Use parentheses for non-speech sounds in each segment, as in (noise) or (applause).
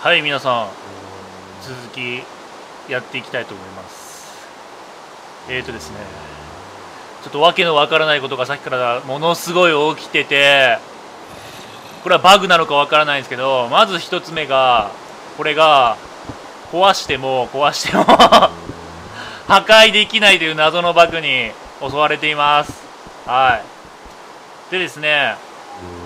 はい皆さん続きやっていきたいと思います。えーとですねちょっと訳のわからないことがさっきからものすごい起きててこれはバグなのかわからないんですけどまず1つ目がこれが壊しても壊しても破壊できないという謎のバグに襲われています。はい。でですね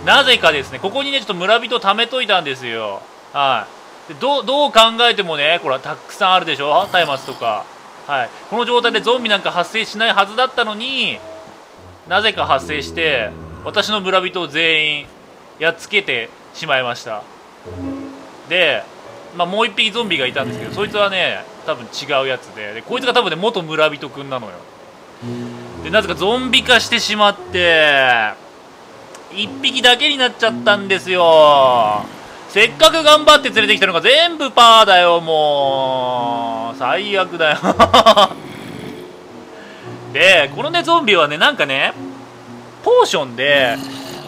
なぜかですねここにねちょっと村人貯めといたんですよ。はいでどうどう考えてもねこれはたくさんあるでしょ？松明とか。はい。この状態でゾンビなんか発生しないはずだったのになぜか発生して私の村人を全員やっつけてしまいました。で、まあ、もう一匹ゾンビがいたんですけどそいつはね多分違うやつで。でこいつが多分ね元村人くんなのよ。でなぜかゾンビ化してしまって1匹だけになっちゃったんですよ。せっかく頑張って連れてきたのが全部パーだよもう。最悪だよ。(laughs) でこのねゾンビはねなんかねポーションで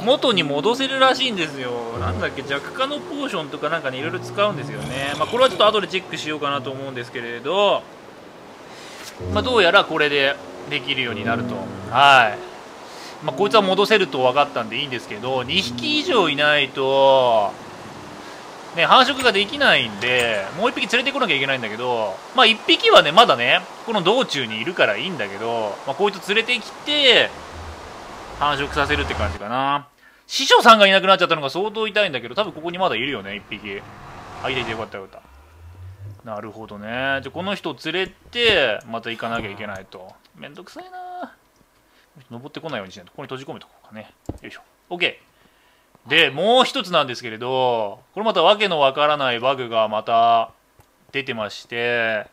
元に戻せるらしいんですよ。なんだっけ弱化のポーションとかなんかねいろいろ使うんですよね。まあこれはちょっと後でチェックしようかなと思うんですけれどまあどうやらこれでできるようになると。はい。まあこいつは戻せると分かったんでいいんですけど2匹以上いないとね、繁殖ができないんで、もう1匹連れてこなきゃいけないんだけど、まあ1匹はね、まだね、この道中にいるからいいんだけど、まあこいつ連れてきて、繁殖させるって感じかな。師匠さんがいなくなっちゃったのが相当痛いんだけど、多分ここにまだいるよね、1匹。あ、いていてよかったよかった。なるほどね。じゃこの人連れて、また行かなきゃいけないと。めんどくさいな登ってこないようにしないと。ここに閉じ込めとこうかね。よいしょ。OK。で、もう一つなんですけれど、これまた訳のわからないバグがまた出てまして、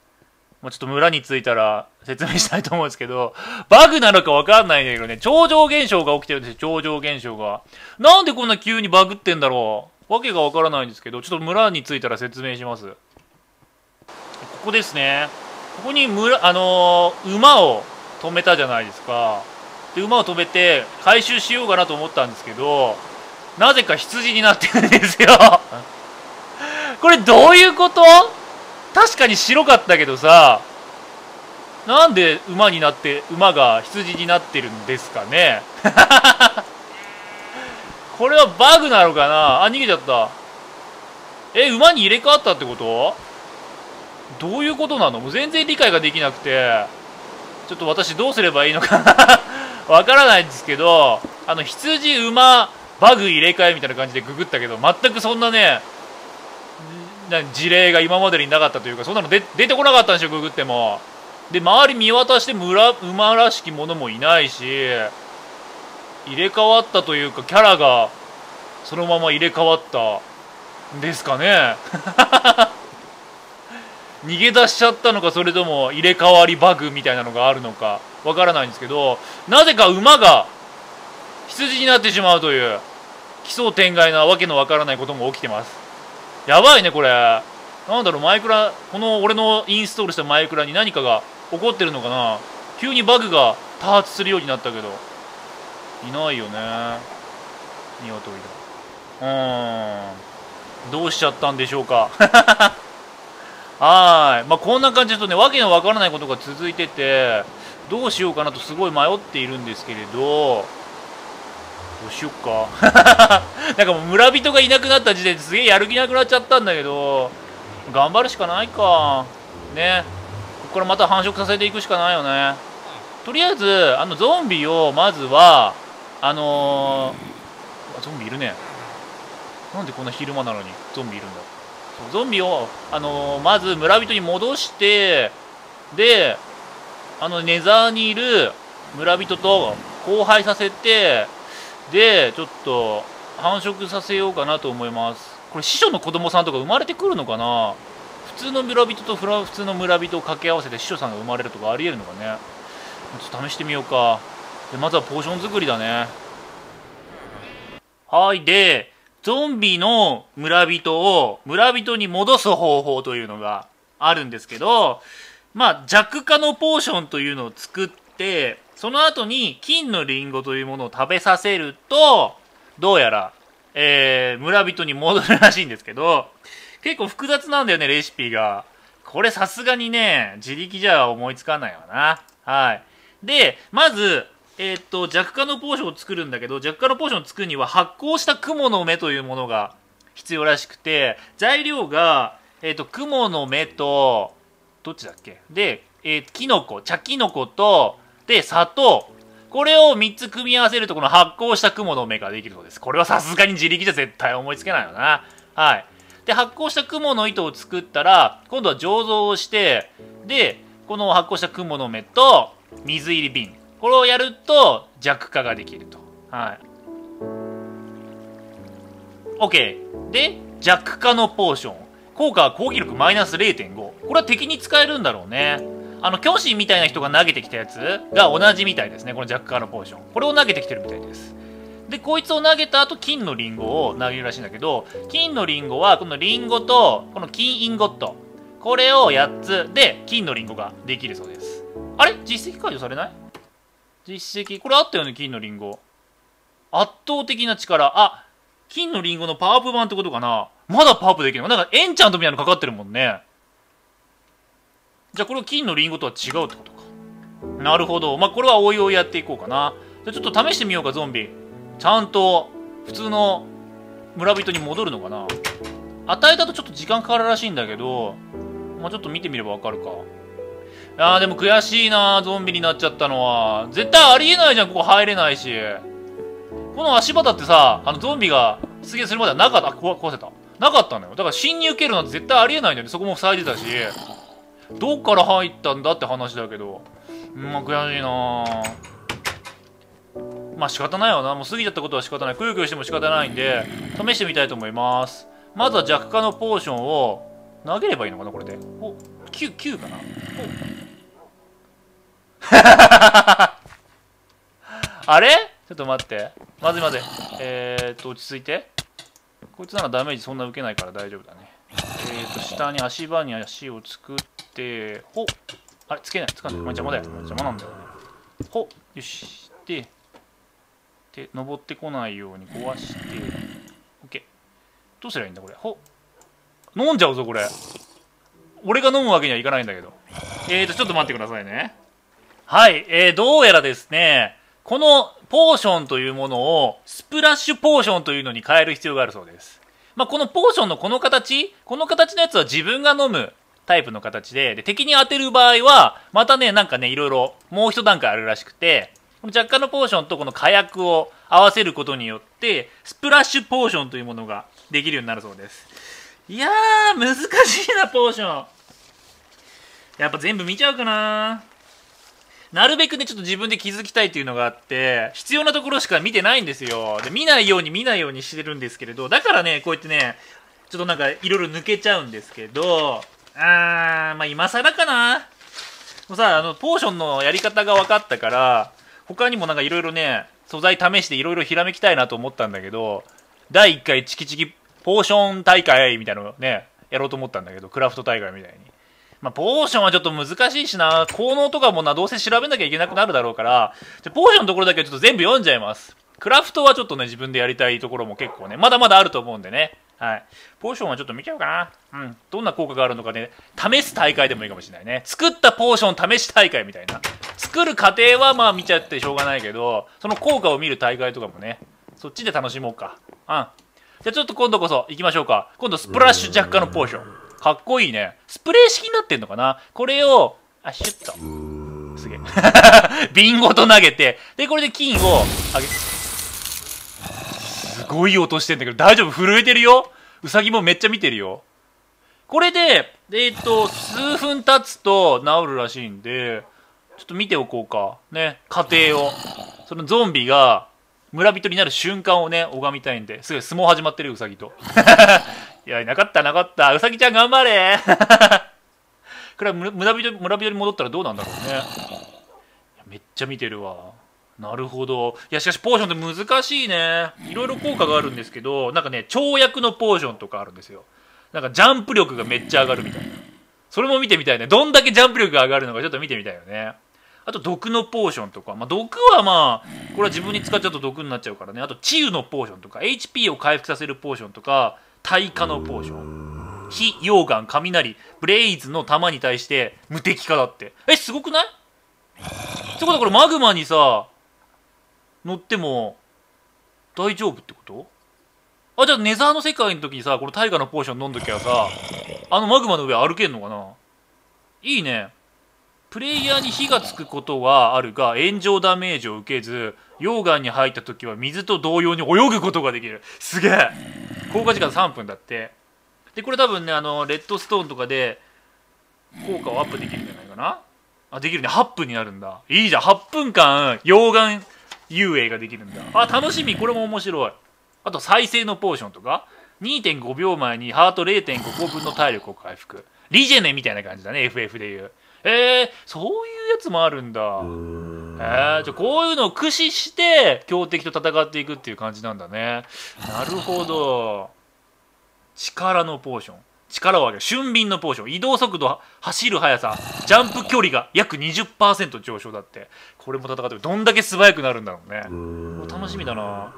もうちょっと村に着いたら説明したいと思うんですけど、バグなのかわかんないんだけどね、超常現象が起きてるんですよ、超常現象が。なんでこんな急にバグってんだろうわけがわからないんですけど、ちょっと村に着いたら説明します。ここですね。ここに村、あのー、馬を止めたじゃないですか。で、馬を止めて回収しようかなと思ったんですけど、なぜか羊になってるんですよ。(laughs) これどういうこと？確かに白かったけどさ。なんで馬になって馬が羊になってるんですかね。(laughs) これはバグなのかな？あ逃げちゃった。え馬に入れ替わったってこと？どういうことなの？もう全然理解ができなくて。ちょっと私どうすればいいのかな (laughs) わからないんですけどあの羊馬バグ入れ替えみたいな感じでググったけど全くそんなね事例が今までになかったというかそんなの出てこなかったんですよググっても。で周り見渡して村馬らしきものもいないし入れ替わったというかキャラがそのまま入れ替わった。んですかね。(laughs) 逃げ出しちゃったのかそれとも入れ替わりバグみたいなのがあるのかわからないんですけどなぜか馬が羊になってしまうという。奇想天外なわけのわからないことも起きてます。やばいねこれ。なんだろうマイクラこの俺のインストールしたマイクラに何かが起こってるのかな。急にバグが多発するようになったけど。いないよね。鶏だ。うーん。どうしちゃったんでしょうか。(laughs) はい。まあこんな感じでとねわけのわからないことが続いててどうしようかなとすごい迷っているんですけれど。どうしよっか。(laughs) なんかもう村人がいなくなった時点ですげえやる気なくなっちゃったんだけど頑張るしかないか。ね。ここからまた繁殖させていくしかないよね。とりあえずあのゾンビをまずはあのー、ゾンビいるね。なんでこんな昼間なのにゾンビいるんだ。ゾンビを、あのー、まず村人に戻してであのネザーにいる村人と交配させてでちょっと繁殖させようかなと思います。これ師匠の子供さんとか生まれてくるのかな？普通の村人と普通の村人を掛け合わせて師匠さんが生まれるとかありえるのかね？ちょっと試してみようか。でまずはポーション作りだね。はい。でゾンビの村人を村人に戻す方法というのがあるんですけどまあ弱化のポーションというのを作ってその後に金のリンゴというものを食べさせると、どうやら、えー、村人に戻るらしいんですけど、結構複雑なんだよねレシピが。これさすがにね自力じゃ思いつかないわな。はい。でまずえっ、と弱化のポーションを作るんだけど弱化のポーションを作るには発酵した雲の目というものが必要らしくて材料が、えっと雲の目とどっちだっけ？で、えー、キノコ茶キノコとで砂糖これを3つ組み合わせるとこの発酵した雲の目ができるそうです。これはさすがに自力じゃ絶対思いつけないよな。はい。で発酵した雲の糸を作ったら今度は醸造をしてでこの発酵した雲の目と水入り瓶。これをやると弱化ができると。はい。OK で弱化のポーション。効果は攻撃力マイナス0.5これは敵に使えるんだろうね。あの巨神みたいな人が投げてきたやつが同じみたいですね。この弱化のポーション。これを投げてきてるみたいです。でこいつを投げた後金のリンゴを投げるらしいんだけど金のリンゴはこのリンゴとこの金インゴット。これを8つ。で金のリンゴができるそうです。あれ？実績解除されない？実績。これあったよね？金のリンゴ。圧倒的な力。あ金のリンゴのパワーアップ版ってことかな。まだパワーアップできるの？なんかエンチャントみたいなのかかってるもんね。じゃあこれは金のリンゴとは違うってことか。なるほど。まあこれはおいおいやっていこうかな。じゃちょっと試してみようかゾンビ。ちゃんと普通の村人に戻るのかな。与えたとちょっと時間かかるらしいんだけどまあちょっと見てみればわかるか。あーでも悔しいなゾンビになっちゃったのは。絶対ありえないじゃんここ入れないし。この足場だってさあのゾンビが出現するまではなかった。あ壊せた。なかったのよ。だから侵入経路なんて絶対ありえないんだよね。そこも塞いでたし。どっから入ったんだって話だけど。うんまあ悔しいな。まあ仕方ないわな。もう過ぎちゃったことは仕方ない。くよくよしても仕方ないんで試してみたいと思います。まずは弱化のポーションを投げればいいのかなこれで。お 9, 9かな。(laughs) あれ？ちょっと待って。まずいまずい。えー、っと落ち着いて。こいつならダメージそんな受けないから大丈夫だね。えー、っと下に足場に足を作ってほあれつけないつかない。ま邪魔だよ。邪魔なんだよね。ほよしでで登ってこないように壊して OK どうすればいいんだこれ。ほ飲んじゃうぞこれ。俺が飲むわけにはいかないんだけど。えーとちょっと待ってくださいね。はいえー、どうやらですねこのポーションというものをスプラッシュポーションというのに変える必要があるそうです。まあ、このポーションのこの形この形のやつは自分が飲む。タイプの形でで敵に当てる場合はまたねなんかねいろいろもう一段階あるらしくてこの若干のポーションとこの火薬を合わせることによってスプラッシュポーションというものができるようになるそうです。いやー難しいなポーション。やっぱ全部見ちゃうかな。なるべくねちょっと自分で気づきたいというのがあって必要なところしか見てないんですよ。で見ないように見ないようにしてるんですけれどだからねこうやってねちょっとなんかいろいろ抜けちゃうんですけどあーまあ今更かな。もうさあのポーションのやり方が分かったから他にもなんかいろいろね素材試していろいろひらめきたいなと思ったんだけど第1回チキチキポーション大会みたいなのねやろうと思ったんだけどクラフト大会みたいに。まあ、ポーションはちょっと難しいしな。効能とかもなどうせ調べなきゃいけなくなるだろうからじゃポーションのところだけちょっと全部読んじゃいます。クラフトはちょっとね自分でやりたいところも結構ねまだまだあると思うんでね。はい。ポーションはちょっと見ちゃおうかな。うん。どんな効果があるのかね、試す大会でもいいかもしれないね。作ったポーション試し大会みたいな。作る過程はまあ見ちゃってしょうがないけど、その効果を見る大会とかもね、そっちで楽しもうか。うん。じゃあちょっと今度こそ行きましょうか。今度スプラッシュ弱化のポーション。かっこいいね。スプレー式になってんのかなこれを、あ、シュッと。すげえ。(laughs) ビンゴと投げて、で、これで金をあげ、ごい音してんだけど、大丈夫？震えてるよ？うさぎもめっちゃ見てるよ？これで、えっ、と、数分経つと治るらしいんで、ちょっと見ておこうか。ね、過程を。そのゾンビが村人になる瞬間をね、拝みたいんで、すごい相撲始まってるよ、うさぎと。(laughs) いや、なかった、なかった。うさぎちゃん頑張れ (laughs) これは村人村人に戻ったらどうなんだろうね。めっちゃ見てるわ。なるほど。いや、しかしポーションって難しいね。いろいろ効果があるんですけど、なんかね、跳躍のポーションとかあるんですよ。なんかジャンプ力がめっちゃ上がるみたいな。それも見てみたいね。どんだけジャンプ力が上がるのかちょっと見てみたいよね。あと毒のポーションとか。まあ、毒はまあ、これは自分に使っちゃうと毒になっちゃうからね。あと治癒のポーションとか、HP を回復させるポーションとか、耐火のポーション。火溶岩雷ブレイズの弾に対して無敵化だってえすごくない？ってことはこれマグマにさ乗っても大丈夫ってこと？あじゃあネザーの世界の時にさこの大河のポーション飲んどきゃさあのマグマの上歩けんのかな？いいね。プレイヤーに火がつくことはあるが炎上ダメージを受けず溶岩に入った時は水と同様に泳ぐことができる。すげえ。効果時間3分だって。でこれ多分ねあのレッドストーンとかで効果をアップできるんじゃないかな？あできるね。8分になるんだ。いいじゃん。8分間溶岩遊泳ができるんだあ楽しみこれも面白いあと再生のポーションとか2.5秒前にハート0.5個分の体力を回復リジェネみたいな感じだね FF でいうえー、そういうやつもあるんだ。えー、じゃこういうのを駆使して強敵と戦っていくっていう感じなんだね。なるほど。力のポーション。力を上げる。俊敏のポーション。移動速度、走る速さ、ジャンプ距離が約20%上昇だって。これも戦ってどんだけ素早くなるんだろうね。楽しみだな。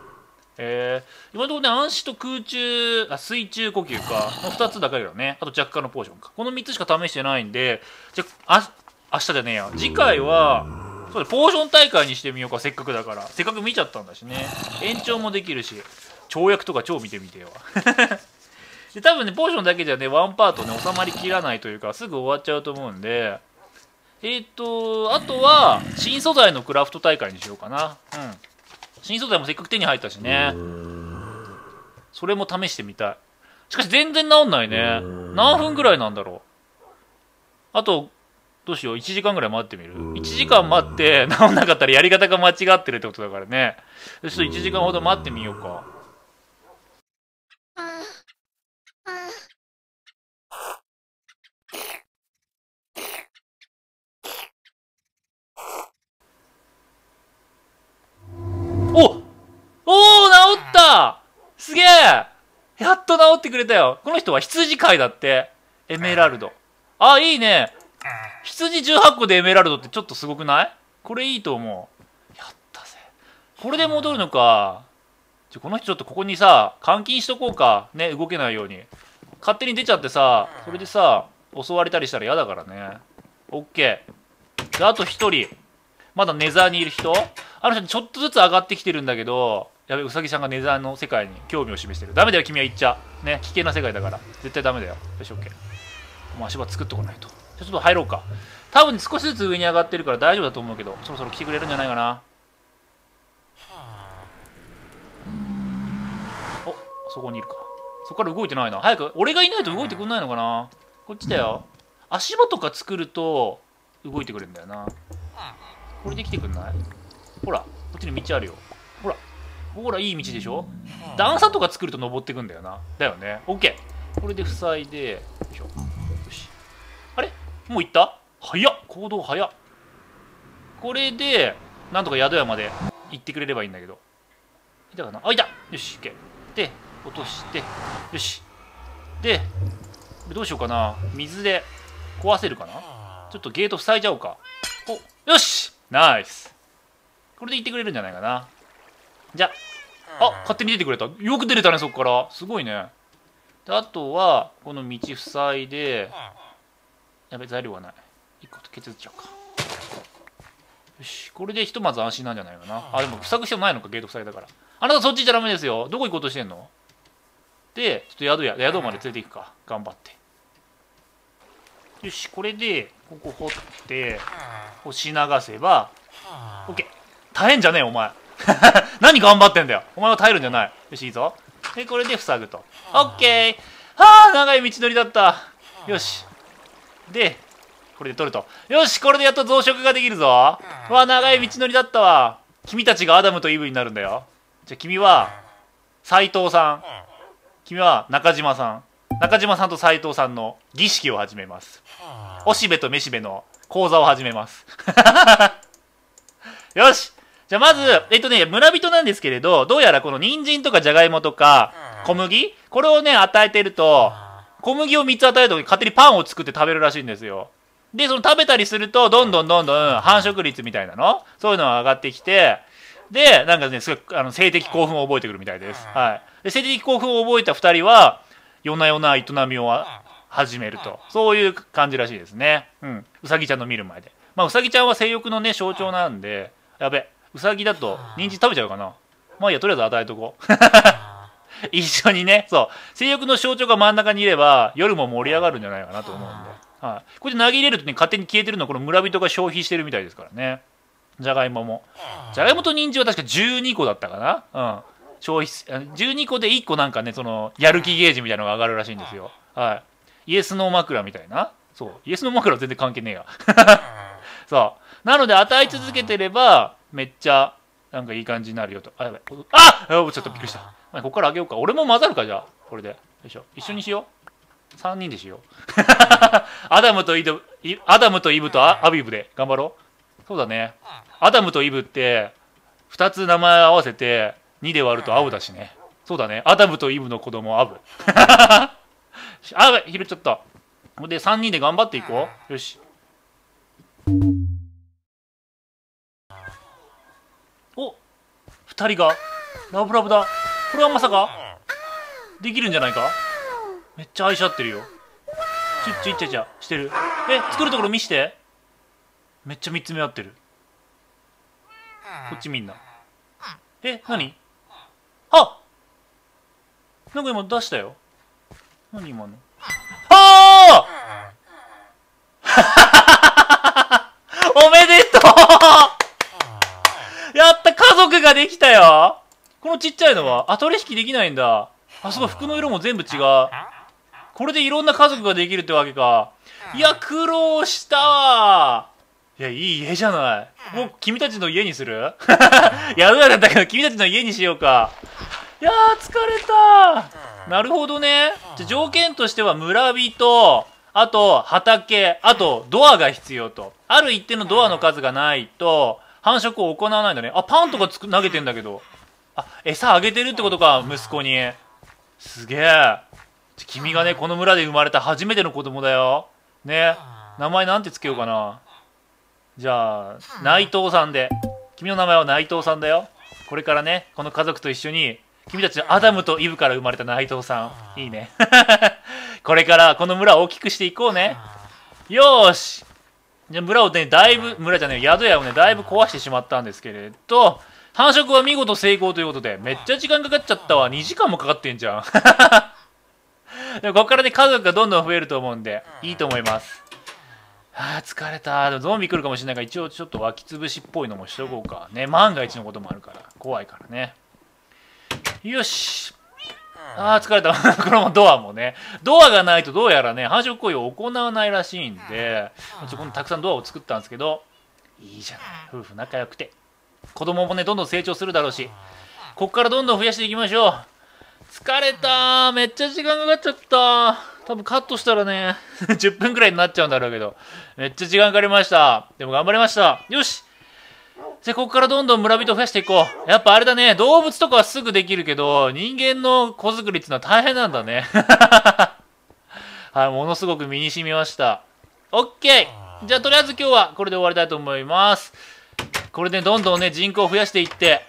えー、今のところね、暗視と空中、あ、水中呼吸か、の2つだけだよね。あと若干のポーションか。この3つしか試してないんで、じゃあ、明日じゃねえや。次回は、そうだ、ポーション大会にしてみようか、せっかくだから。せっかく見ちゃったんだしね。延長もできるし、跳躍とか超見てみてよ。で、多分ね、ポーションだけじゃね、ワンパートね、収まりきらないというか、すぐ終わっちゃうと思うんで、えー、と、あとは、新素材のクラフト大会にしようかな。うん。新素材もせっかく手に入ったしね。それも試してみたい。しかし全然治んないね。何分ぐらいなんだろう。あとどうしよう。1時間ぐらい待ってみる。1時間待って治んなかったらやり方が間違ってるってことだからね。ちょっと1時間ほど待ってみようかおおお治ったすげえやってくれたよ。この人は羊飼いだって。エメラルド。あいいね。羊18個でエメラルドってちょっとすごくない？これいいと思う。やったぜ。これで戻るのか。じゃこの人ちょっとここにさ監禁しとこうか。ね動けないように。勝手に出ちゃってさそれでさ襲われたりしたら嫌だからね。オッケー。であと1人。まだネザーにいる人。あの人ちょっとずつ上がってきてるんだけどやべうさぎさんがネザーの世界に興味を示してる。ダメだよ君は行っちゃ。ね危険な世界だから。絶対ダメだよ。よし OK もう足場作っとかないと。じゃちょっと入ろうか。多分少しずつ上に上がってるから大丈夫だと思うけどそろそろ来てくれるんじゃないかな。おそこにいるか。そこから動いてないな。早く俺がいないと動いてくんないのかな。こっちだよ。足場とか作ると動いてくれるんだよな。これで来てくんない？ほらこっちに道あるよほらいい道でしょ？段差とか作ると登ってくんだよな。だよね。OK これで塞いでよいしょ。よし。あれ？もう行った？早っ。行動早っ。これでなんとか宿屋まで行ってくれればいいんだけど。いたかな？あいた。よし OK で落として。よし。でどうしようかな。水で壊せるかな？ちょっとゲート塞いじゃおうか。およし。ナイス。これで行ってくれるんじゃないかなじゃあ勝手に出てくれた。よく出れたねそこから。すごいね。であとはこの道塞いでやべ材料がない。1個と削っちゃうか。よしこれでひとまず安心なんじゃないかな。あでも塞ぐ必要ないのかゲート塞いだから。あなたそっちじゃダメですよ。どこ行こうとしてんの？でちょっと宿や宿まで連れて行くか。頑張って。よしこれでここ掘って星流せば OK 耐えんじゃねえお前 (laughs) 何頑張ってんだよ。お前は耐えるんじゃない。よしいいぞ。でこれで塞ぐと。OK はあ長い道のりだった。よし。でこれで取ると。よしこれでやっと増殖ができるぞ。わあ長い道のりだったわ。君たちがアダムとイブになるんだよ。じゃあ君は斎藤さん。君は中島さん。中島さんと斎藤さんの儀式を始めます。おしべとめしべの講座を始めます。(laughs) よしじゃあまず、えっとね、村人なんですけれど、どうやらこの人参とかじゃがいもとか小麦？これをね、与えてると、小麦を3つ与えると勝手にパンを作って食べるらしいんですよ。で、その食べたりすると、どんどんどんどん繁殖率みたいなの？そういうのが上がってきて、で、なんかね、すごい、あの、性的興奮を覚えてくるみたいです。はい。で、性的興奮を覚えた2人は、夜な夜な営みを始めると。そういう感じらしいですね。うん。うさぎちゃんの見る前で。まあうさぎちゃんは性欲のね象徴なんでやべうさぎだと人参食べちゃうかな。まあいいやとりあえず与えとこう。(laughs) 一緒にねそう。性欲の象徴が真ん中にいれば夜も盛り上がるんじゃないかなと思うんで、はい、これで投げ入れるとね勝手に消えてるのはこの村人が消費してるみたいですからね。じゃがいも。もじゃがいもと人参は確か12個だったかな。うん。消費12個で1個なんかねそのやる気ゲージみたいなのが上がるらしいんですよ。はい。イエスノー枕みたいな。そう。イエスノー枕は全然関係ねえや。(laughs) そう。なので与え続けてればめっちゃなんかいい感じになるよと。あやばい。あちょっとびっくりした。ここからあげようか。俺も混ざるかじゃあ。これで。よいしょ。一緒にしよう。3人でしよう。(laughs) アダムとイブアダムとイブとアビブで。頑張ろう。そうだね。アダムとイブって2つ名前合わせて2で割るとアブだしね。そうだね。アダムとイブの子供アブ。(laughs) あやばい。拾っちゃったで3人で頑張っていこう。よしお2人がラブラブだ。これはまさかできるんじゃないか？めっちゃ愛し合ってるよ。ちっちゃいちゃちゃしてる。え作るところ見して。めっちゃ見つめ合ってる。こっちみんな。え何？あなんか今出したよ。何今のはあおめでとうやった家族ができたよ。このちっちゃいのは？あ取引できないんだ。あすごい服の色も全部違う。これでいろんな家族ができるってわけか。いや苦労したわ。いやいい家じゃない。もう君たちの家にする？(laughs) やるやだったけど君たちの家にしようか。いや疲れた。なるほどね。じゃ条件としては村人あと畑あとドアが必要と。ある一定のドアの数がないと。繁殖を行わないんだね。あパンとかつく投げてんだけど。あ餌あげてるってことか息子に。すげえ。君がねこの村で生まれた初めての子供だよ。ね。名前なんてつけようかな。じゃあ内藤さんで。君の名前は内藤さんだよ。これからねこの家族と一緒に君たちのアダムとイブから生まれた内藤さん。いいね。(laughs) これからこの村を大きくしていこうね。よし。じゃ村をねだいぶ村じゃね宿屋をねだいぶ壊してしまったんですけれど繁殖は見事成功ということで、めっちゃ時間かかっちゃったわ。2時間もかかってんじゃん。(laughs) でもここからね、家族がどんどん増えると思うんで、いいと思います。ああ、疲れた。でもゾンビ来るかもしれないから、一応ちょっと湧き潰しっぽいのもしとこうか。ね、万が一のこともあるから。怖いからね。よし。ああ、疲れた。(laughs) これもドアもね。ドアがないとどうやらね、繁殖行為を行わないらしいんで、ちょこのたくさんドアを作ったんですけど、いいじゃない。夫婦仲良くて。子供もねどんどん成長するだろうしこっからどんどん増やしていきましょう。疲れた。めっちゃ時間かかっちゃった。多分カットしたらね (laughs) 10分くらいになっちゃうんだろうけどめっちゃ時間かかりました。でも頑張りました。よしじゃここからどんどん村人増やしていこう。やっぱあれだね。動物とかはすぐできるけど人間の子作りっていうのは大変なんだね。(laughs) はいものすごく身に染みました。OK じゃあとりあえず今日はこれで終わりたいと思います。これでどんどんね人口を増やしていって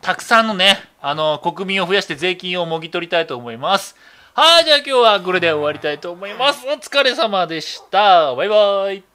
たくさんのねあの国民を増やして税金をもぎ取りたいと思います。はいじゃあ今日はこれで終わりたいと思います。お疲れ様でした。バイバイ。